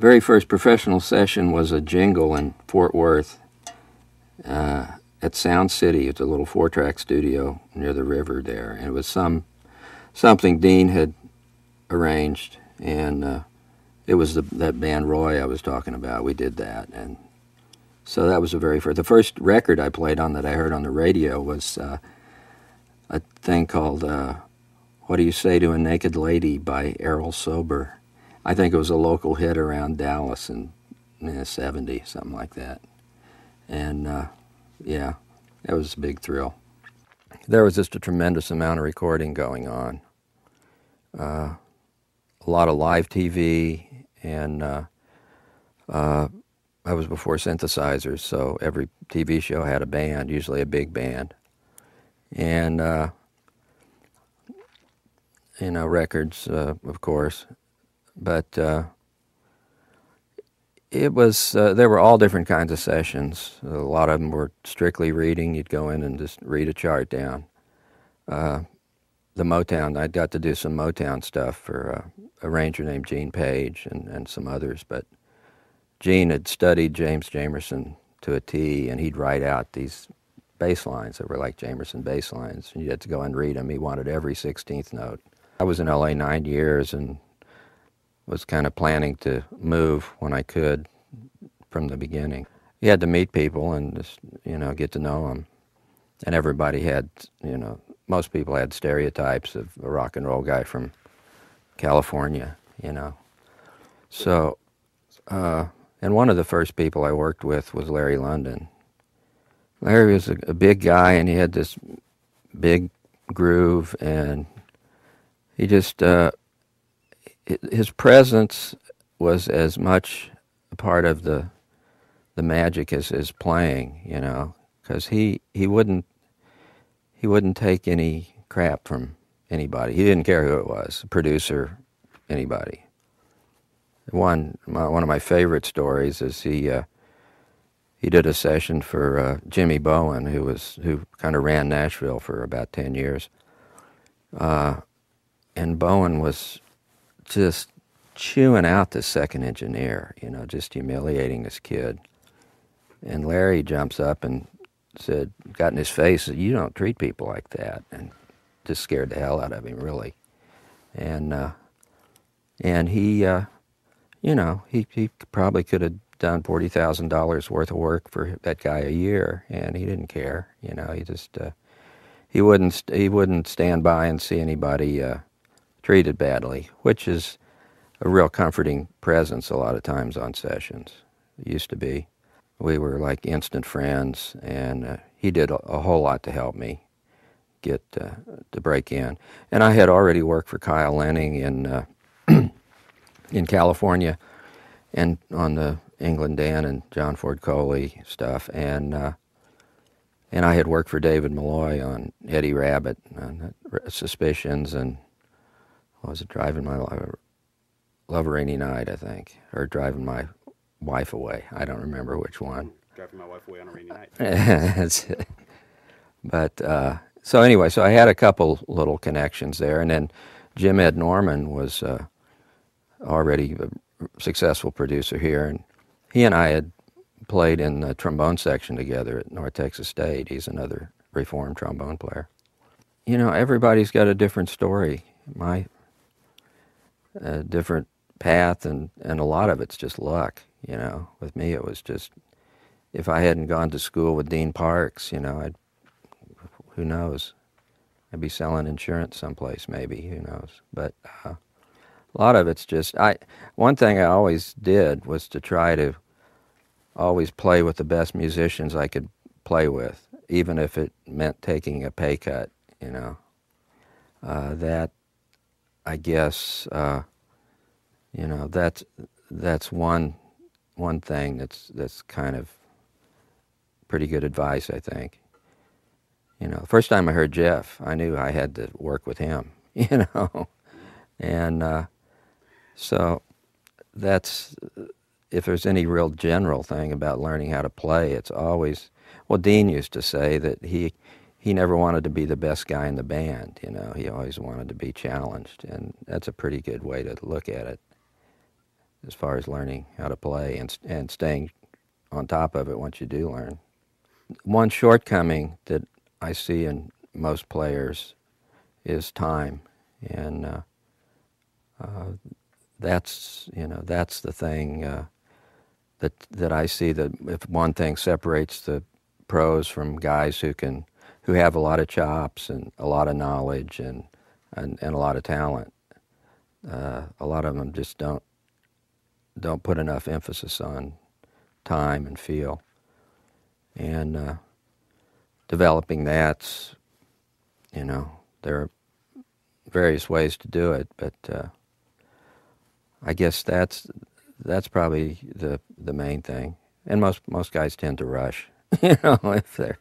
very first professional session was a jingle in Fort Worth uh, at Sound City. It's a little four-track studio near the river there, and it was some something Dean had arranged, and uh, it was the, that band Roy I was talking about. We did that, and so that was the very first. The first record I played on that I heard on the radio was uh, a thing called uh, "What Do You Say to a Naked Lady" by Errol Sober. I think it was a local hit around Dallas in, in the '70s, something like that. And uh, yeah, that was a big thrill. There was just a tremendous amount of recording going on. Uh, a lot of live TV, and uh, uh, I was before synthesizers, so every TV show had a band, usually a big band, and uh, you know records, uh, of course, but uh, it was uh, there were all different kinds of sessions. A lot of them were strictly reading. You'd go in and just read a chart down. Uh, the Motown, I got to do some Motown stuff for uh, a arranger named Gene Page and, and some others. But Gene had studied James Jamerson to a T, and he'd write out these bass lines that were like Jamerson bass lines. And you had to go and read them. He wanted every 16th note. I was in LA nine years and was kind of planning to move when I could from the beginning. You had to meet people and just, you know, get to know them. And everybody had, you know, most people had stereotypes of a rock and roll guy from California, you know. So, uh, and one of the first people I worked with was Larry Londin. Larry was a, a big guy and he had this big groove and he just, uh, his presence was as much a part of the the magic as his playing, you know, because he he wouldn't he wouldn't take any crap from anybody. He didn't care who it was, producer, anybody. One my, one of my favorite stories is he uh, he did a session for uh, Jimmy Bowen, who was who kind of ran Nashville for about ten years, uh, and Bowen was just chewing out the second engineer, you know, just humiliating this kid. And Larry jumps up and said, got in his face, you don't treat people like that. And just scared the hell out of him, really. And, uh, and he, uh, you know, he, he probably could have done $40,000 worth of work for that guy a year, and he didn't care. You know, he just, uh, he wouldn't, he wouldn't stand by and see anybody, uh, treated badly, which is a real comforting presence a lot of times on sessions. It used to be. We were like instant friends, and uh, he did a, a, whole lot to help me get uh, to break in. And I had already worked for Kyle Lehning in uh, in California, and on the England Dan and John Ford Coley stuff, and uh, and I had worked for David Malloy on Eddie Rabbitt, on Suspicions, and was it driving my love a rainy night i think or driving my wife away. I don't remember which one. Driving my wife away on a rainy night. That's it. but uh, so anyway so i had a couple little connections there and then jim ed norman was uh, already a successful producer here and he and i had played in the trombone section together at north texas state. He's another reformed trombone player. You know everybody's got a different story. My a different path, and, and a lot of it's just luck. You know, with me, it was just if I hadn't gone to school with Dean Parks, you know, I'd who knows, I'd be selling insurance someplace, maybe. Who knows? But uh, a lot of it's just I. One thing I always did was to try to always play with the best musicians I could play with, even if it meant taking a pay cut. You know, uh, that I guess uh, you know that's that's one one thing that's that's kind of pretty good advice. I think. You know, the first time I heard Jeff, I knew I had to work with him. You know, and uh, so that's if there's any real general thing about learning how to play, it's always well. Dean used to say that he he never wanted to be the best guy in the band. You know, he always wanted to be challenged, and that's a pretty good way to look at it. as far as learning how to play and and staying on top of it once you do learn. One shortcoming that I see in most players is time, and uh, uh, that's you know that's the thing uh, that that I see that if one thing separates the pros from guys who can who have a lot of chops and a lot of knowledge and and, and a lot of talent. Uh, a lot of them just don't don't put enough emphasis on time and feel. And uh, developing that's, you know, there are various ways to do it, but uh, I guess that's that's probably the the main thing. And most most guys tend to rush, you know, if they're